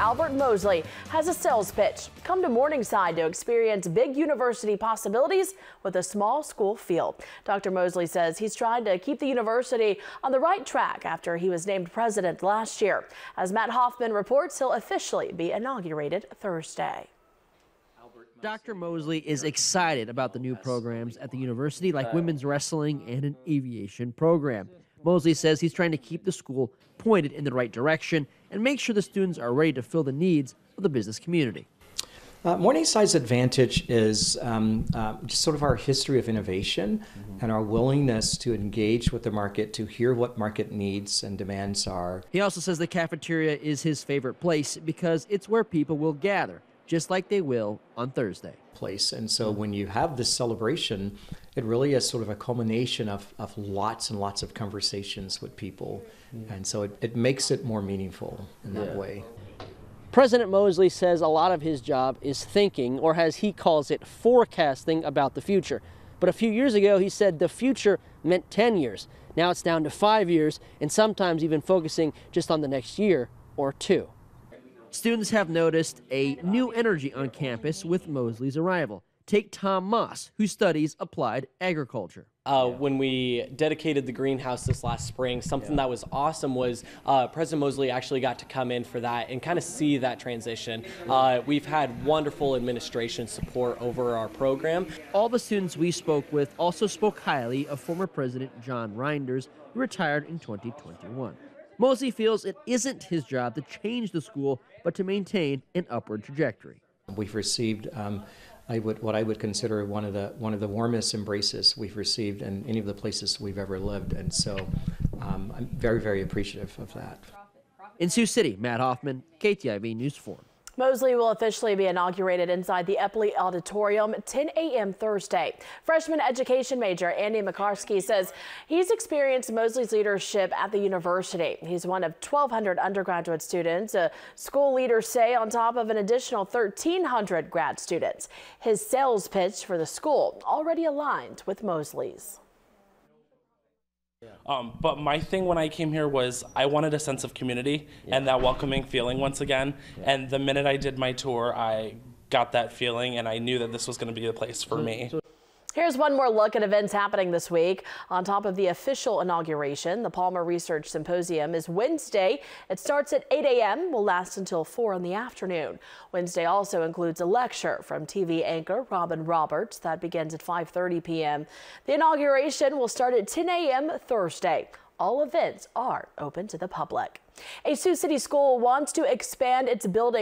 Albert Mosley has a sales pitch. Come to Morningside to experience big university possibilities with a small school feel. Dr. Mosley says he's trying to keep the university on the right track after he was named president last year. As Matt Hoffman reports, he'll officially be inaugurated Thursday. Dr. Mosley is excited about the new programs at the university, like women's wrestling and an aviation program. Mosley says he's trying to keep the school pointed in the right direction and make sure the students are ready to fill the needs of the business community. Uh, Morningside's advantage is um, uh, just sort of our history of innovation mm-hmm. and our willingness to engage with the market, to hear what market needs and demands are. He also says the cafeteria is his favorite place because it's where people will gather just like they will on Thursday. Place. And so when you have this celebration, it really is sort of a culmination of, of lots and lots of conversations with people. Mm-hmm. And so it, it makes it more meaningful in that yeah. way. President Mosley says a lot of his job is thinking, or as he calls it, forecasting about the future. But a few years ago, he said the future meant 10 years. Now it's down to five years, and sometimes even focusing just on the next year or two. Students have noticed a new energy on campus with Mosley's arrival. Take Tom Moss, who studies applied agriculture. Uh, yeah. When we dedicated the greenhouse this last spring, something yeah. that was awesome was uh, President Mosley actually got to come in for that and kind of see that transition. Uh, we've had wonderful administration support over our program. All the students we spoke with also spoke highly of former President John Reynders, who retired in 2021. Mosley feels it isn't his job to change the school, but to maintain an upward trajectory. We've received um, I would, what I would consider one of the one of the warmest embraces we've received in any of the places we've ever lived, and so um, I'm very very appreciative of that. In Sioux City, Matt Hoffman, KTIV News 4. Mosley will officially be inaugurated inside the Eppley Auditorium 10 a.m. Thursday. Freshman education major Andy McCarskey says he's experienced Mosley's leadership at the university. He's one of 1,200 undergraduate students, uh, school leaders say, on top of an additional 1,300 grad students. His sales pitch for the school already aligned with Mosley's. Um, but my thing when I came here was I wanted a sense of community yeah. and that welcoming feeling once again. Yeah. And the minute I did my tour, I got that feeling and I knew that this was going to be the place for me. Here's one more look at events happening this week. On top of the official inauguration, the Palmer Research Symposium is Wednesday. It starts at 8 a.m. will last until 4 in the afternoon. Wednesday also includes a lecture from TV anchor Robin Roberts that begins at 5.30 p.m. The inauguration will start at 10 a.m. Thursday. All events are open to the public. A Sioux City school wants to expand its building